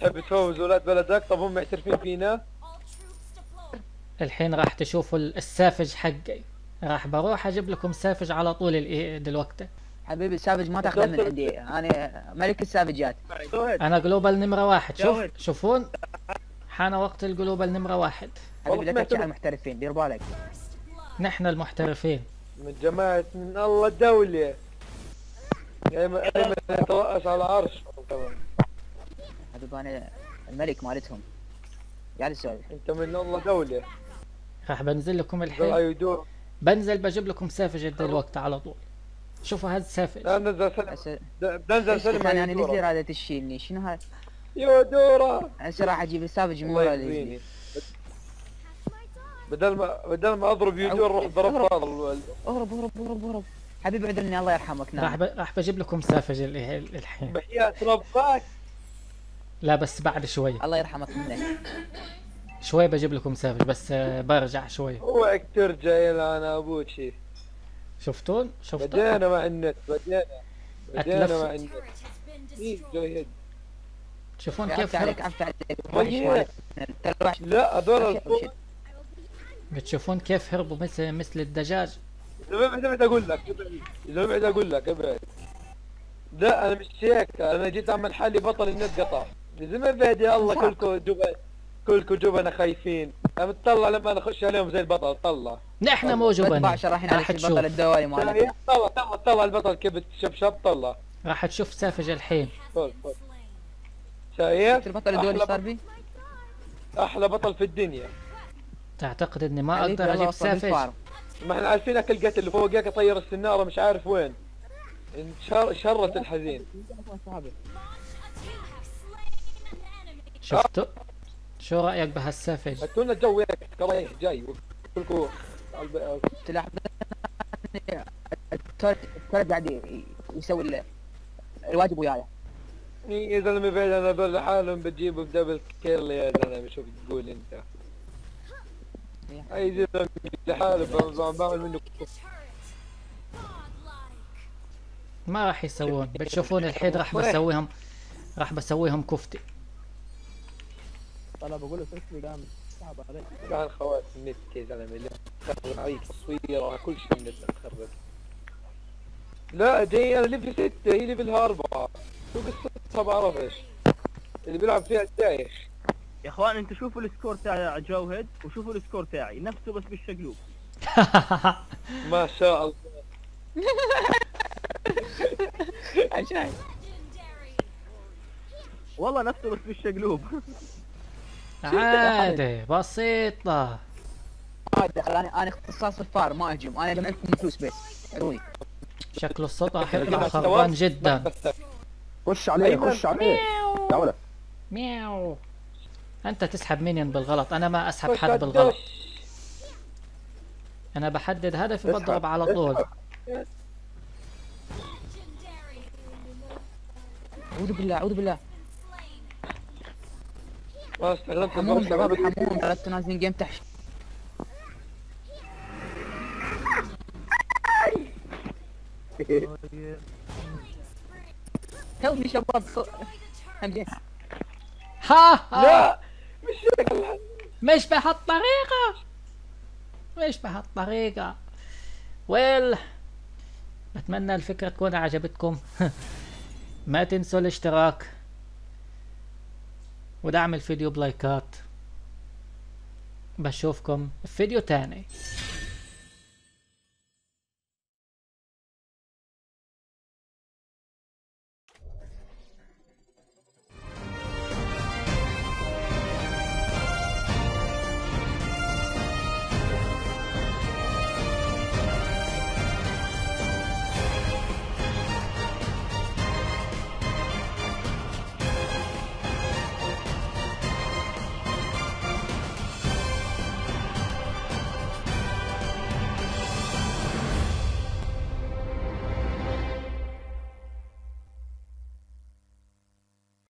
تحب تفوز ولاد بلدك؟ طب هم معترفين فينا؟ الحين راح تشوفوا ال- السافج حقي. راح بروح أجيب لكم سافج على طول ال- دلوقتي. حبيبي السافج ما تاخذه من عندي. أنا ملك السافجات. أنا جلوبال نمرة واحد. شوف. شوفون. حان وقت الجلوبال نمرة واحد. حبيبي لا تحكي عن المحترفين دير بالك. نحن المحترفين. من جماعة من الله الدولة. ايمن ايمن يترأس على العرش كمان حبيبي أنا الملك مالتهم. قاعد اسولف انت من الله دولة. راح بنزل لكم الحين. بنزل بجيب لكم سافج دلوقتي على طول. شوفوا هذا السافج لا نزل سلم بنزل سلم أنا على ليش هذا تشيلني شنو هذا؟ يا دورة. هسه راح أجيب السافج من ورا بدل ما بدل ما أضرب يدور روح ضرب فاضل اهرب اهرب اهرب اهرب حبيبي عذرني الله يرحمك. راح نعم ب... راح بجيب لكم سافج ال- ال- الحين. بحياة ربك لا بس بعد شوي. الله يرحمك. منك شوي بجيب لكم سافج بس آه، برجع شوي. اوعك ترجع يلعن أبوك شي. شفتون؟ شفتون؟ بدينا مع النت بدينا. بدينا. مع النت. إيه، شوفون كيف عليك عفت طيب. لا هذول. بتشوفون كيف هربوا مثل مثل الدجاج؟ إذا ما بعد أقول لك ابعد. إذا ما بعد أقول لك إبعد. لا أنا مش هيك. أنا جيت أعمل حالي بطل النت قطع. بعد يا الله كلكم جبن كلكم جبنة خايفين. أنا بتطلع لما أنا أخش عليهم زي البطل طلع. نحن مو بطبع رايحين على راح البطل مالتنا شايف؟ طلع طلع طلع البطل كيف شبشب طلع. راح تشوف سافج الحين. شايف؟ شفت البطل الدولي صار بي؟ أحلى بطل في الدنيا. تعتقد إني ما أقدر أجيب سافج. ما إحنا عارفين أكل قتل اللي فوقك طير السنارة مش عارف وين. شرت الحزين. شفتوا شو رأيك بهالسافج هاتونا الجو هيك رايح جاي كلكم تلاحظ التورت التورت قاعد يسوي ال- الواجب وياي. يا زلمه أنا هذول لحالهم بتجيبوا بدبل كيل يا زلمة شوف تقول أنت؟ أي زلمة لحاله بعمل منه ما راح يسوون بتشوفون الحين راح بسويهم راح بسويهم كفتي. طلع بقول له تسلي قام صعب عليك كان خوات النت يا زلمه اللي تخرب علي تصوير كل شيء النت تخرب لا دي أنا level ستة هي level أربعة. شو قصتها بعرفش اللي بيلعب فيها الدايش يا إخوان أنتوا شوفوا ال score تاع جوهد وشوفوا ال score تاعي. نفسه بس بالشقلوب. ما شاء الله. عشان والله نفسه بس بالشقلوب. عادي بسيطة. دخل أنا أنا اختصاص الفار ما اهجم أنا اجمع لكم فلوس بس. عروني شكله السطح يطلع خربان جدا. خش عليه أيمن. خش عليه. تعال. مياو. أنت تسحب مينيون بالغلط؟ أنا ما أسحب حد بالغلط. أنا بحدد هدفي بضرب على طول. أعوذ بالله أعوذ بالله. ما استخدمت حموم البركة. شباب حموم. ترى أنتوا نازلين جيم تحت توفي شباب. ها ها. لا مش. مش بهالطريقة. مش بهالطريقة. ويل بتمنى الفكرة تكون عجبتكم. ما تنسوا الاشتراك. ودعم الفيديو بلايكات. بشوفكم في فيديو تاني.